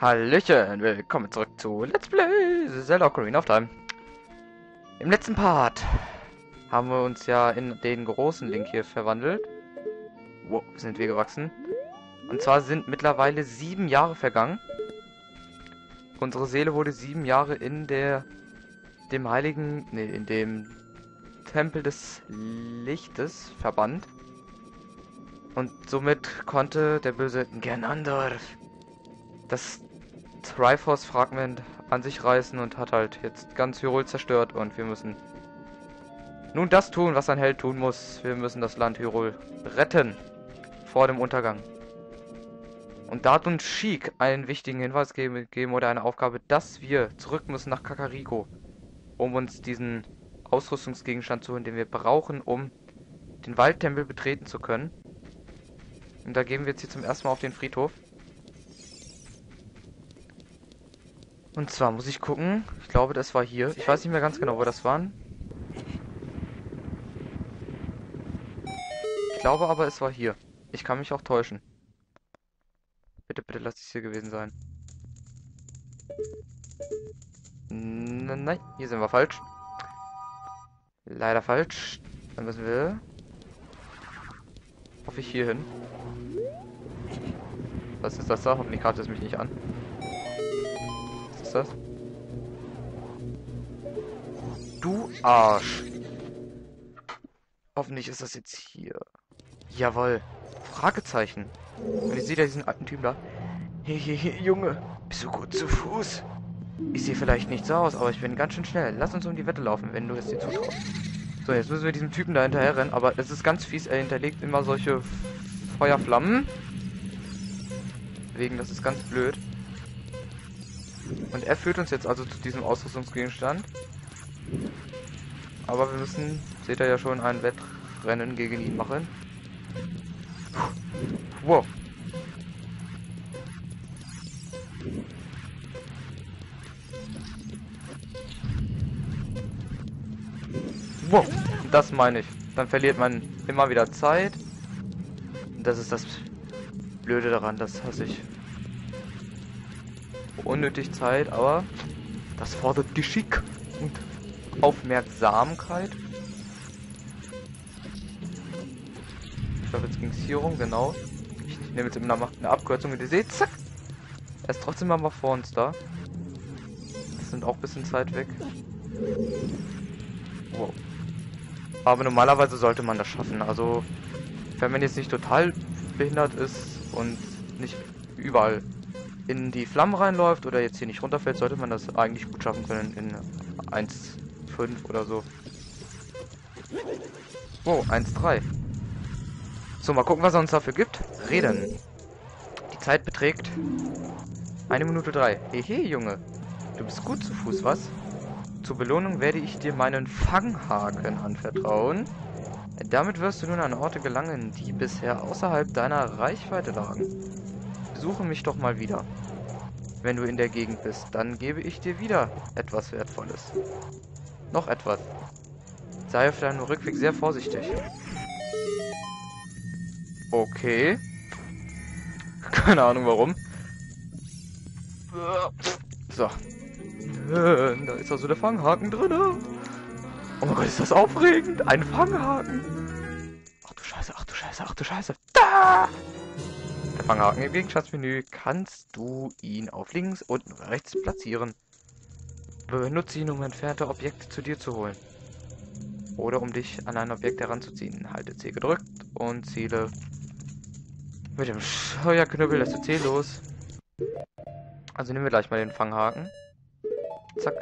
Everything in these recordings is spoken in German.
Hallöchen, willkommen zurück zu Let's Play Zelda Ocarina of Time. Im letzten Part haben wir uns ja in den großen Link hier verwandelt. Wow, sind wir gewachsen. Und zwar sind mittlerweile sieben Jahre vergangen. Unsere Seele wurde sieben Jahre in der dem heiligen, nee, in dem Tempel des Lichtes verbannt. Und somit konnte der böse Ganondorf das Triforce-Fragment an sich reißen und hat halt jetzt ganz Hyrule zerstört und wir müssen nun das tun, was ein Held tun muss. Wir müssen das Land Hyrule retten vor dem Untergang. Und da hat uns Sheik einen wichtigen Hinweis gegeben oder eine Aufgabe, dass wir zurück müssen nach Kakariko, um uns diesen Ausrüstungsgegenstand zu holen, den wir brauchen, um den Waldtempel betreten zu können. Und da gehen wir jetzt hier zum ersten Mal auf den Friedhof. Und zwar muss ich gucken. Ich glaube, das war hier. Ich weiß nicht mehr ganz genau, wo das waren. Ich glaube aber, es war hier. Ich kann mich auch täuschen. Bitte, bitte lass es hier gewesen sein. N nein, hier sind wir falsch. Leider falsch. Dann müssen wir... Hoffe ich hier hin. Was ist das da? Hoffentlich karte es mich nicht an ist das? Du Arsch. Hoffentlich ist das jetzt hier. Jawoll. Fragezeichen. Und ich sehe da diesen alten Typ da. Hey, hey, hey, Junge. Bist du gut zu Fuß? Ich sehe vielleicht nicht so aus, aber ich bin ganz schön schnell. Lass uns um die Wette laufen, wenn du es dir zutraust. So, jetzt müssen wir diesem Typen da hinterher rennen, aber es ist ganz fies. Er hinterlegt immer solche Feuerflammen. Deswegen, das ist ganz blöd. Und er führt uns jetzt also zu diesem Ausrüstungsgegenstand. Aber wir müssen, seht ihr ja schon, ein Wettrennen gegen ihn machen. Wow. Wow, das meine ich. Dann verliert man immer wieder Zeit. Das ist das Blöde daran, das hasse ich unnötig Zeit, aber das fordert Geschick und Aufmerksamkeit. Ich glaube, jetzt ging es hier rum, genau. Ich nehme jetzt immer eine Abkürzung, wie ihr seht, zack. Er ist trotzdem mal vor uns da. Das sind auch ein bisschen Zeit weg. Wow. Aber normalerweise sollte man das schaffen. Also, wenn man jetzt nicht total behindert ist und nicht überall in die Flammen reinläuft oder jetzt hier nicht runterfällt, sollte man das eigentlich gut schaffen können in 1,5 oder so. Oh, 1,3. So, mal gucken, was er uns dafür gibt. Reden. Die Zeit beträgt eine Minute drei. Hehe, Junge. Du bist gut zu Fuß, was? Zur Belohnung werde ich dir meinen Fanghaken anvertrauen. Damit wirst du nun an Orte gelangen, die bisher außerhalb deiner Reichweite lagen. Besuche mich doch mal wieder. Wenn du in der Gegend bist, dann gebe ich dir wieder etwas Wertvolles. Noch etwas. Sei auf deinem Rückweg sehr vorsichtig. Okay. Keine Ahnung warum. So. Da ist also der Fanghaken drin. Oh mein Gott, ist das aufregend. Ein Fanghaken. Ach du Scheiße, ach du Scheiße, ach du Scheiße. Fanghaken im Gegenstandsmenü kannst du ihn auf links, oder rechts platzieren. Benutze ihn, um entfernte Objekte zu dir zu holen. Oder um dich an ein Objekt heranzuziehen. Halte C gedrückt und ziele mit dem Steuerknüppel das C los. Also nehmen wir gleich mal den Fanghaken. Zack.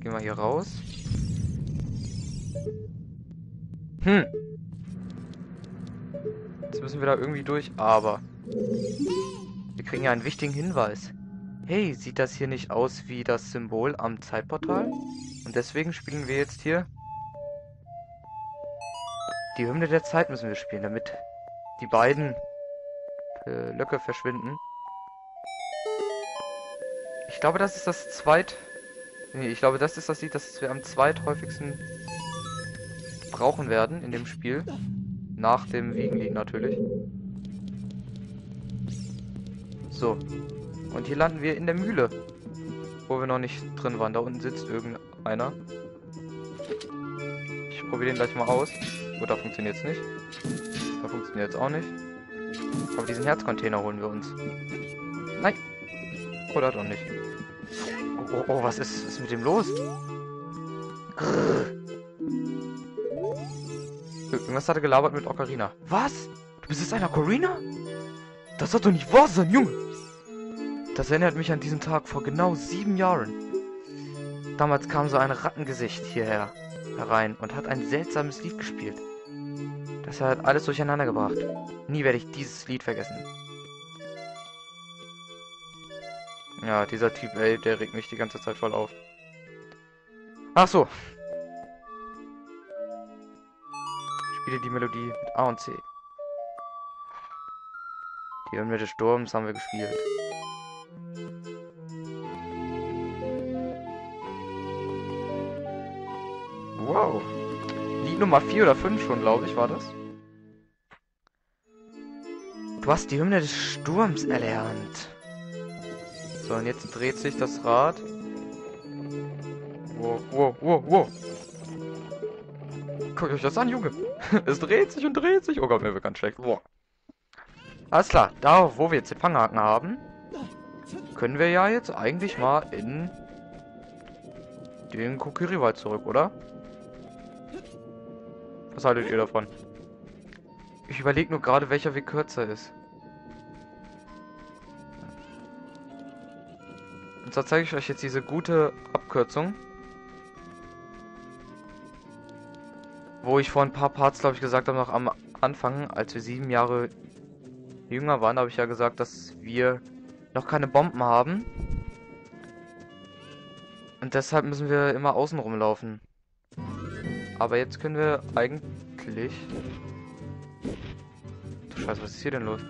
Gehen wir hier raus. Hm. Jetzt müssen wir da irgendwie durch, aber... Wir kriegen ja einen wichtigen Hinweis. Hey, sieht das hier nicht aus wie das Symbol am Zeitportal? Und deswegen spielen wir jetzt hier... Die Hymne der Zeit müssen wir spielen, damit die beiden äh, Löcke verschwinden. Ich glaube, das ist das zweit... Nee, ich glaube, das ist das Lied, das wir am zweithäufigsten brauchen werden in dem Spiel. Nach dem Wiegenlied natürlich. So. Und hier landen wir in der Mühle. Wo wir noch nicht drin waren. Da unten sitzt irgendeiner. Ich probiere den gleich mal aus. Gut, da funktioniert es nicht. Da funktioniert es auch nicht. Aber diesen Herzcontainer holen wir uns. Nein. Oder doch nicht. Oh, oh, oh was ist, ist mit dem los? Grrr. Irgendwas hat er gelabert mit Ocarina. Was? Du bist jetzt einer Ocarina? Das hat doch nicht wahr sein, Junge! Das erinnert mich an diesen Tag vor genau sieben Jahren. Damals kam so ein Rattengesicht hierher herein und hat ein seltsames Lied gespielt. Das hat alles durcheinander gebracht. Nie werde ich dieses Lied vergessen. Ja, dieser Typ, ey, der regt mich die ganze Zeit voll auf. Ach so. Spiele die Melodie mit A und C. Die Hymne des Sturms haben wir gespielt. Wow. Lied Nummer 4 oder 5 schon, glaube ich, war das. Du hast die Hymne des Sturms erlernt. So, und jetzt dreht sich das Rad. Wow, wow, wow, wow. Guckt euch das an, Junge. es dreht sich und dreht sich. Oh Gott, mir wird ganz schlecht. Wow. Alles klar, da wo wir jetzt den Fanghaken haben, können wir ja jetzt eigentlich mal in den Kokiriwald zurück, oder? Was haltet ihr davon? Ich überlege nur gerade, welcher Weg kürzer ist. Und zwar zeige ich euch jetzt diese gute Abkürzung. Wo ich vor ein paar Parts, glaube ich, gesagt habe, noch am Anfang, als wir sieben Jahre jünger waren, habe ich ja gesagt, dass wir noch keine Bomben haben. Und deshalb müssen wir immer außen rumlaufen. Aber jetzt können wir eigentlich... Du Scheiße, was ist hier denn los?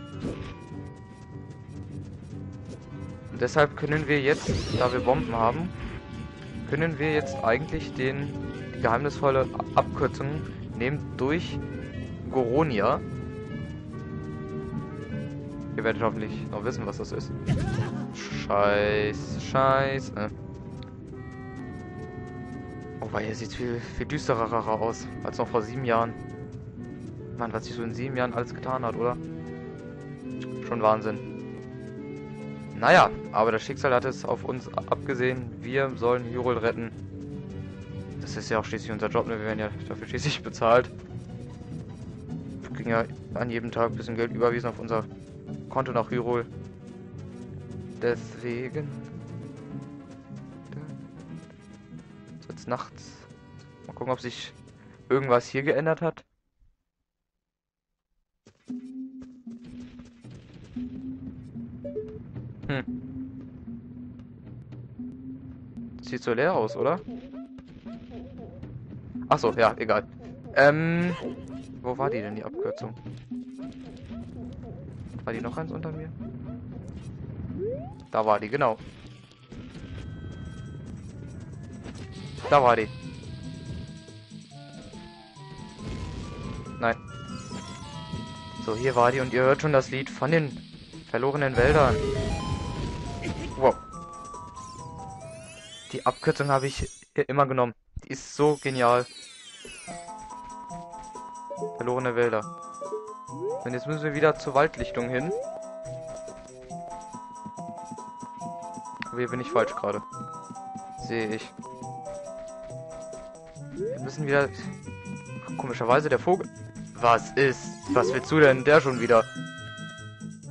Und deshalb können wir jetzt, da wir Bomben haben, können wir jetzt eigentlich den geheimnisvolle Abkürzung nehmen durch Goronia. Ihr werdet hoffentlich noch wissen, was das ist. Scheiß, scheiße. Oh, weil hier sieht viel, viel düsterer aus als noch vor sieben Jahren. Mann, was sich so in sieben Jahren alles getan hat, oder? Schon Wahnsinn. Naja, aber das Schicksal hat es auf uns abgesehen. Wir sollen Hyrule retten. Das ist ja auch schließlich unser Job, ne? Wir werden ja dafür schließlich bezahlt. Wir kriegen ja an jedem Tag ein bisschen Geld überwiesen auf unser Konto nach Hyrule. Deswegen jetzt nachts. Mal gucken, ob sich irgendwas hier geändert hat. Hm. Sieht so leer aus, oder? Achso, ja, egal. Ähm, wo war die denn, die Abkürzung? War die noch eins unter mir? Da war die, genau. Da war die. Nein. So, hier war die und ihr hört schon das Lied von den verlorenen Wäldern. Wow. Die Abkürzung habe ich immer genommen. Ist so genial. Verlorene Wälder. Und jetzt müssen wir wieder zur Waldlichtung hin. Aber hier bin ich falsch gerade. Sehe ich. Wir müssen wieder... Komischerweise der Vogel... Was ist? Was willst du denn? Der schon wieder.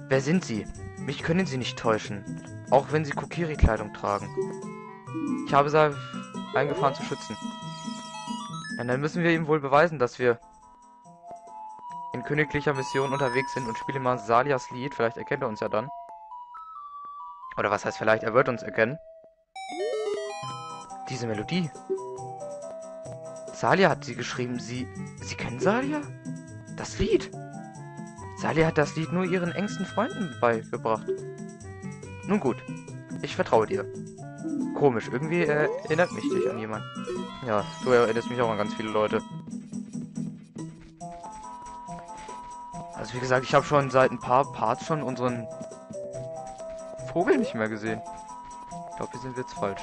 Wer sind Sie? Mich können Sie nicht täuschen. Auch wenn Sie Kokiri-Kleidung tragen. Ich habe sie eingefahren zu schützen. Ja, dann müssen wir ihm wohl beweisen, dass wir in königlicher Mission unterwegs sind und spielen mal Salias Lied. Vielleicht erkennt er uns ja dann. Oder was heißt vielleicht, er wird uns erkennen. Diese Melodie. Salia hat sie geschrieben. Sie. Sie kennen Salia? Das Lied? Salia hat das Lied nur ihren engsten Freunden beigebracht. Nun gut, ich vertraue dir. Komisch, irgendwie äh, erinnert mich dich an jemanden. Ja, du erinnerst mich auch an ganz viele Leute. Also wie gesagt, ich habe schon seit ein paar Parts schon unseren Vogel nicht mehr gesehen. Ich glaube, hier sind wir jetzt falsch.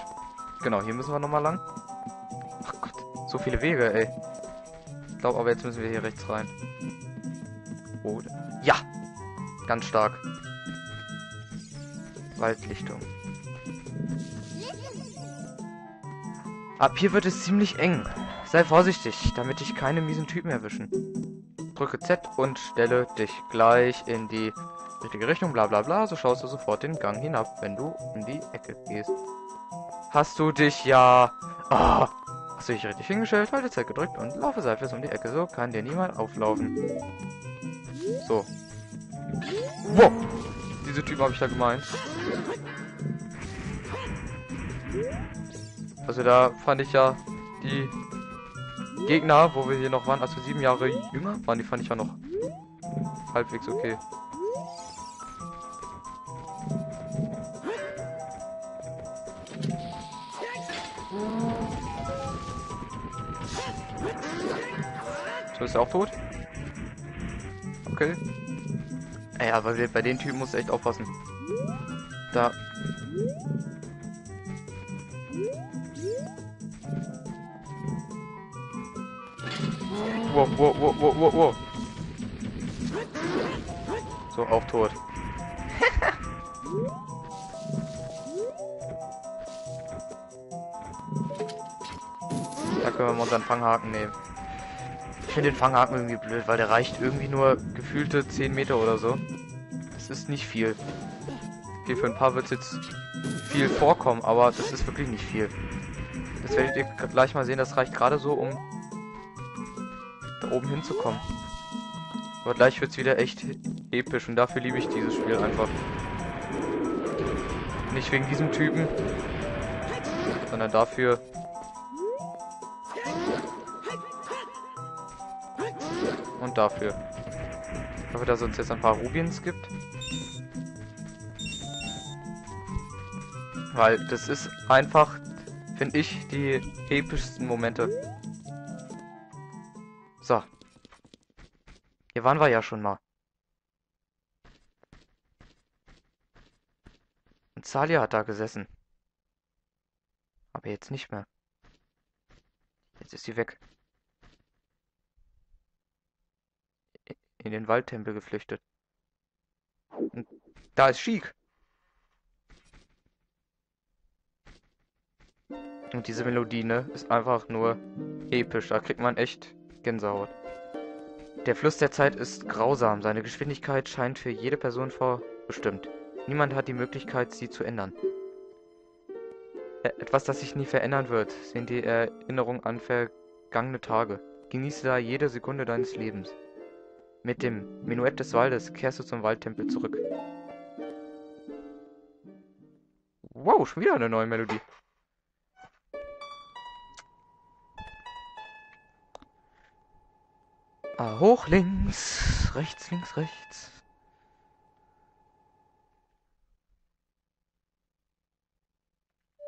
Genau, hier müssen wir nochmal lang. Ach Gott, so viele Wege, ey. Ich glaube aber, jetzt müssen wir hier rechts rein. Oder? Ja! Ganz stark. Waldlichtung. Ab hier wird es ziemlich eng. Sei vorsichtig, damit dich keine miesen Typen erwischen. Drücke Z und stelle dich gleich in die richtige Richtung, bla bla bla, so schaust du sofort den Gang hinab, wenn du in die Ecke gehst. Hast du dich ja... Oh, hast du dich richtig hingestellt, halte Z gedrückt und laufe seitwärts um die Ecke, so kann dir niemand auflaufen. So. Wow! Diese Typen habe ich da gemeint. Also da fand ich ja die Gegner, wo wir hier noch waren, also sieben Jahre jünger waren, die fand ich ja noch halbwegs okay. So ist er auch tot. Okay. Ey, aber bei den Typen muss echt aufpassen. Da. Wow, wow, wow, wow, wow, wow. So, auch tot. da können wir mal unseren Fanghaken nehmen. Ich finde den Fanghaken irgendwie blöd, weil der reicht irgendwie nur gefühlte 10 Meter oder so. Das ist nicht viel. Okay, für ein paar wird es jetzt viel vorkommen, aber das ist wirklich nicht viel. Das werdet ihr gleich mal sehen, das reicht gerade so, um da oben hinzukommen. Aber gleich wird es wieder echt episch und dafür liebe ich dieses Spiel einfach. Nicht wegen diesem Typen, sondern dafür... Und dafür. Ich hoffe, dass es uns jetzt ein paar Rubiens gibt. Weil das ist einfach, finde ich, die epischsten Momente. So. Hier waren wir ja schon mal. Und Zalia hat da gesessen. Aber jetzt nicht mehr. Jetzt ist sie weg. In den Waldtempel geflüchtet. Und da ist Sheik. Und diese Melodie, ne, ist einfach nur episch. Da kriegt man echt Gänsehaut. Der Fluss der Zeit ist grausam. Seine Geschwindigkeit scheint für jede Person vorbestimmt. Niemand hat die Möglichkeit, sie zu ändern. Etwas, das sich nie verändern wird, sind die Erinnerungen an vergangene Tage. Genieße da jede Sekunde deines Lebens. Mit dem Menuett des Waldes kehrst du zum Waldtempel zurück. Wow, schon wieder eine neue Melodie. Hoch, links, rechts, links, rechts.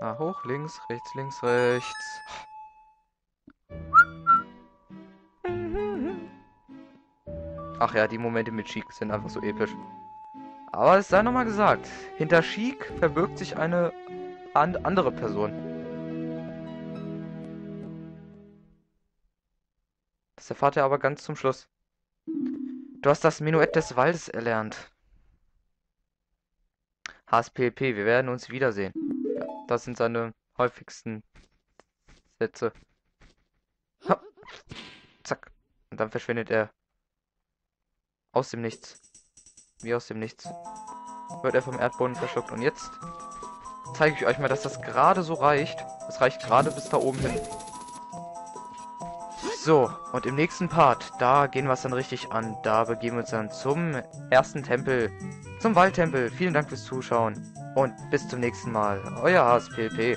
Ah, hoch, links, rechts, links, rechts. Ach ja, die Momente mit Sheik sind einfach so episch. Aber es sei nochmal gesagt, hinter Sheik verbirgt sich eine andere Person. Erfahrt ihr aber ganz zum Schluss. Du hast das Menuett des Waldes erlernt. HSPP, wir werden uns wiedersehen. Ja, das sind seine häufigsten Sätze. Ha. Zack. Und dann verschwindet er aus dem Nichts. Wie aus dem Nichts. Wird er vom Erdboden verschluckt. Und jetzt zeige ich euch mal, dass das gerade so reicht. Das reicht gerade bis da oben hin. So, und im nächsten Part, da gehen wir es dann richtig an. Da begeben wir uns dann zum ersten Tempel, zum Waldtempel. Vielen Dank fürs Zuschauen und bis zum nächsten Mal. Euer HSPP.